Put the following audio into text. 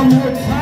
One more time.